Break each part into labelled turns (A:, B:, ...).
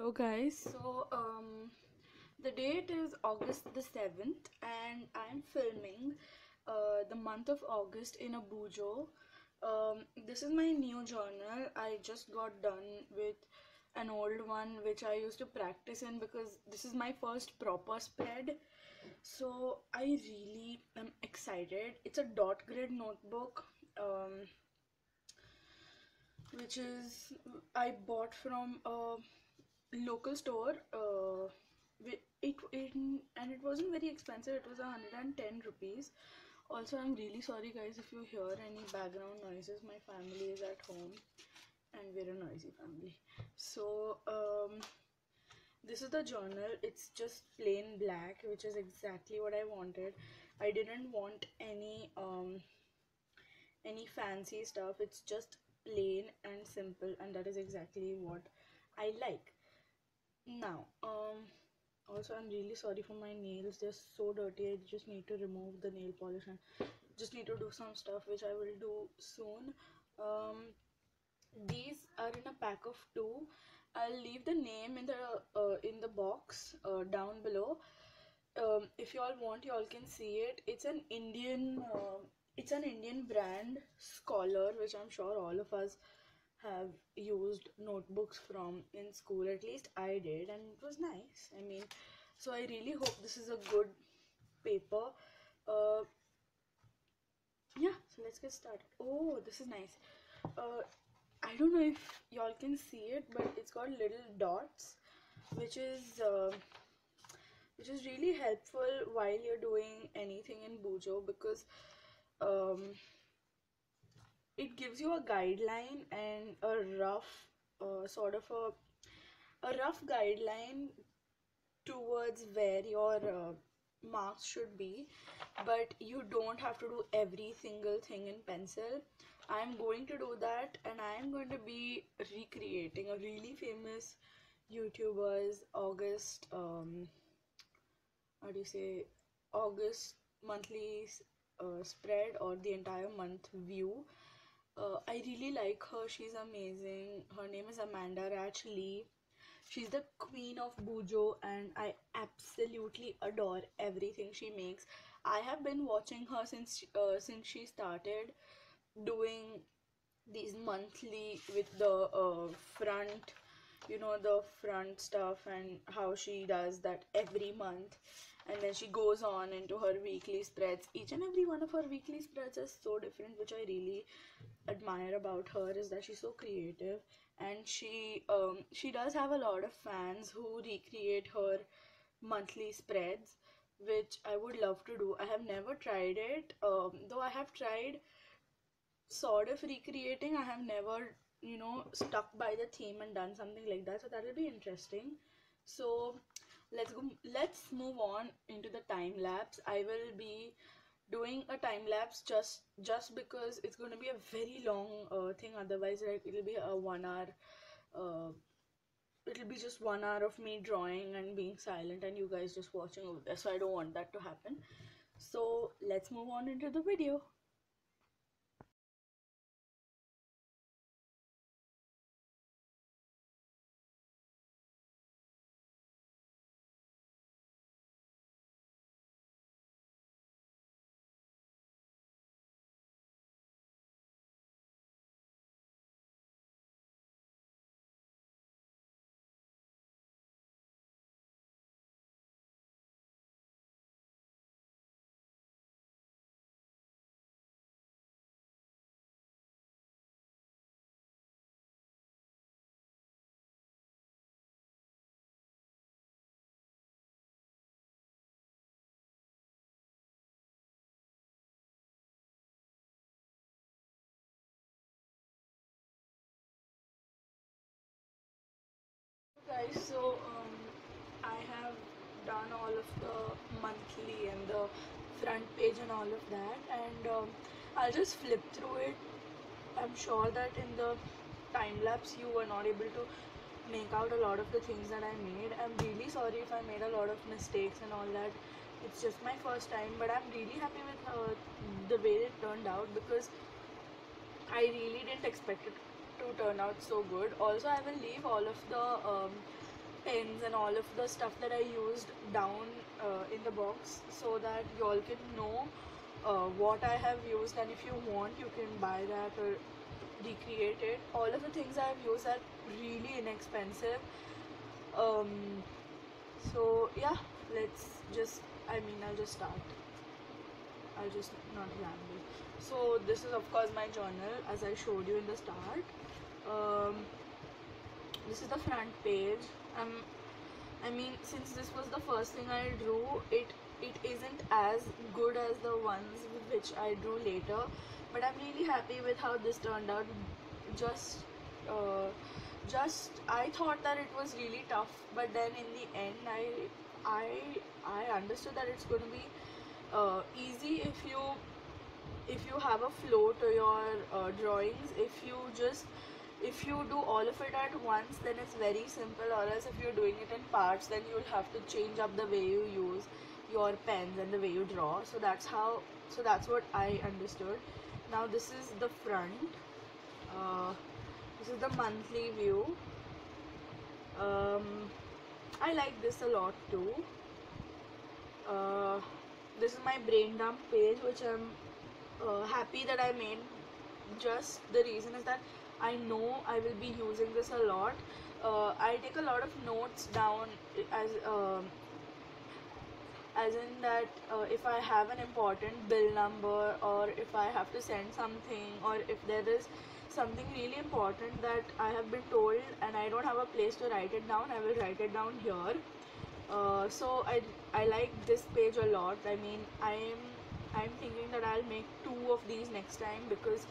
A: Hello guys, so um the date is August the 7th and I'm filming uh the month of August in a Bujo. Um this is my new journal. I just got done with an old one which I used to practice in because this is my first proper spread. So I really am excited. It's a dot grid notebook. Um which is I bought from a local store. Uh, it, it and it wasn't very expensive. It was 110 rupees. Also, I'm really sorry, guys, if you hear any background noises. My family is at home, and we're a noisy family. So, um, this is the journal. It's just plain black, which is exactly what I wanted. I didn't want any um any fancy stuff. It's just plain and simple, and that is exactly what I like. Now, um, also I'm really sorry for my nails. They're so dirty. I just need to remove the nail polish and just need to do some stuff which I will do soon. Um, these are in a pack of two. I'll leave the name in the uh, in the box uh, down below. Um, if you all want, you all can see it. It's an Indian. Uh, it's an Indian brand, Scholar, which I'm sure all of us have used notebooks from in school. At least I did, and it was nice. I mean, so I really hope this is a good paper. Uh, yeah, so let's get started. Oh, this is nice. Uh, I don't know if y'all can see it, but it's got little dots, which is uh, which is really helpful while you're doing anything in Bujo because um, it gives you a guideline and a rough uh, sort of a a rough guideline towards where your uh, marks should be but you don't have to do every single thing in pencil. I'm going to do that and i'm going to be recreating a really famous youtuber's august um how do you say august monthly uh, spread or the entire month view uh, I really like her. She's amazing. Her name is Amanda Rach Lee. She's the queen of Bujo, and I absolutely adore everything she makes. I have been watching her since uh, since she started doing these monthly with the uh, front you know the front stuff and how she does that every month and then she goes on into her weekly spreads each and every one of her weekly spreads is so different which i really admire about her is that she's so creative and she um she does have a lot of fans who recreate her monthly spreads which i would love to do i have never tried it um though i have tried sort of recreating. I have never, you know, stuck by the theme and done something like that. So that'll be interesting. So let's go. Let's move on into the time lapse. I will be doing a time lapse just just because it's going to be a very long uh, thing. Otherwise, like it'll be a one hour. Uh, it'll be just one hour of me drawing and being silent and you guys just watching over there. So I don't want that to happen. So let's move on into the video. Guys so um, i have done all of the monthly and the front page and all of that and um, i'll just flip through it. I'm sure that in the time lapse you were not able to make out a lot of the things that i made. I'm really sorry if i made a lot of mistakes and all that. It's just my first time but i'm really happy with uh, the way it turned out because I really didn't expect it to turn out so good. Also, I will leave all of the um, pens and all of the stuff that I used down uh, in the box so that y'all can know uh, what I have used and if you want you can buy that or recreate it. All of the things I have used are really inexpensive. Um, so yeah, let's just, I mean I'll just start. I'll just not ramble. So this is of course my journal as I showed you in the start. Um, this is the front page. Um i mean since this was the first thing i drew it it isn't as good as the ones which i drew later. But i'm really happy with how this turned out. Just uh, just i thought that it was really tough but then in the end i i i understood that it's going to be uh, easy if you if you have a flow to your uh, drawings. If you just if you do all of it at once then it's very simple. Or else if you're doing it in parts then you'll have to change up the way you use your pens and the way you draw. So that's how so that's what I understood. Now this is the front. Uh, this is the monthly view. Um, I like this a lot too. Uh, this is my brain dump page which I'm uh, happy that I made. Just the reason is that I know I will be using this a lot. Uh, I take a lot of notes down as um, as in that uh, if I have an important bill number or if I have to send something or if there is something really important that I have been told and I don't have a place to write it down, I will write it down here. Uh, so I, I like this page a lot. I mean, I'm I'm thinking that I'll make two of these next time because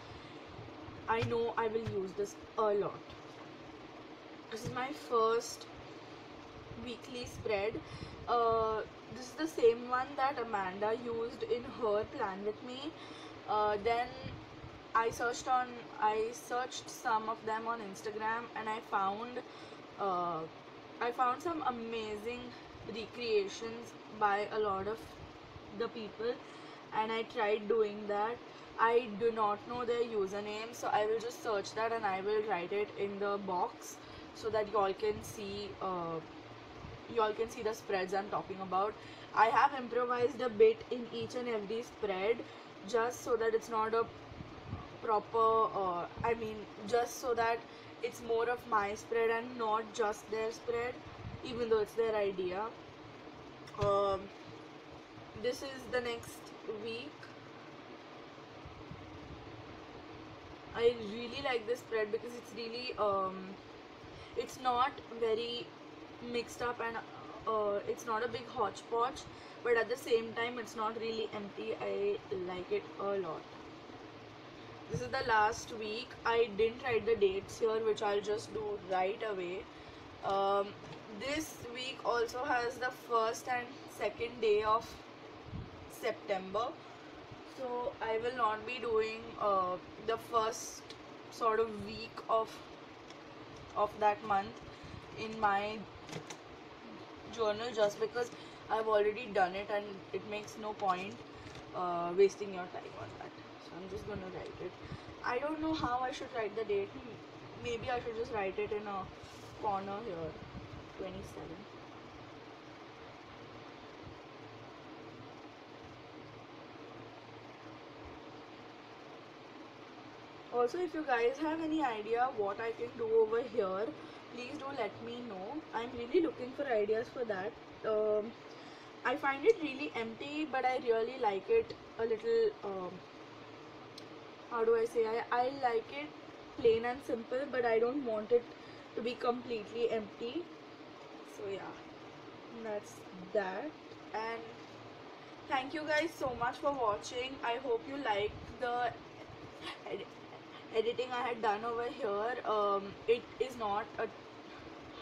A: I know I will use this a lot. This is my first weekly spread. Uh, this is the same one that Amanda used in her plan with me. Uh, then I searched on I searched some of them on Instagram and I found uh, I found some amazing recreations by a lot of the people and I tried doing that I do not know their username so I will just search that and I will write it in the box so that y'all can see uh, y'all can see the spreads I'm talking about. I have improvised a bit in each and every spread just so that it's not a proper uh, I mean just so that it's more of my spread and not just their spread even though it's their idea. Um, this is the next week I really like this spread because it's really um, it's not very mixed up and uh, it's not a big hodgepodge but at the same time it's not really empty. I like it a lot. This is the last week. I didn't write the dates here which I'll just do right away. Um, this week also has the first and second day of September I will not be doing uh, the first sort of week of of that month in my journal just because I've already done it and it makes no point uh, wasting your time on that. So I'm just gonna write it. I don't know how I should write the date. Maybe I should just write it in a corner here. 27 also if you guys have any idea what I can do over here please do let me know. I'm really looking for ideas for that. Um, I find it really empty but I really like it a little um, how do I say? I, I like it plain and simple but I don't want it to be completely empty. So yeah that's that. And thank you guys so much for watching. I hope you liked the editing I had done over here um, it is not a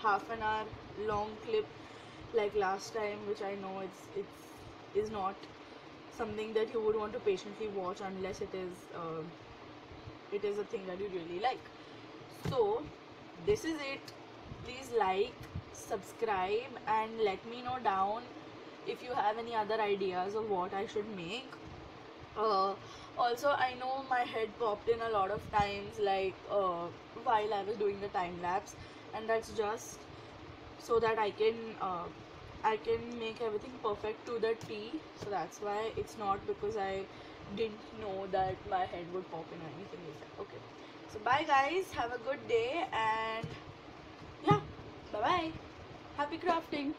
A: half an hour long clip like last time which I know it's it's is not something that you would want to patiently watch unless it is uh, it is a thing that you really like. So this is it. Please like subscribe and let me know down if you have any other ideas of what I should make uh, also i know my head popped in a lot of times like uh, while i was doing the time lapse and that's just so that I can uh, I can make everything perfect to the T. So that's why it's not because I didn't know that my head would pop in or anything like that. Okay. So bye guys. Have a good day and yeah. Bye bye. Happy crafting.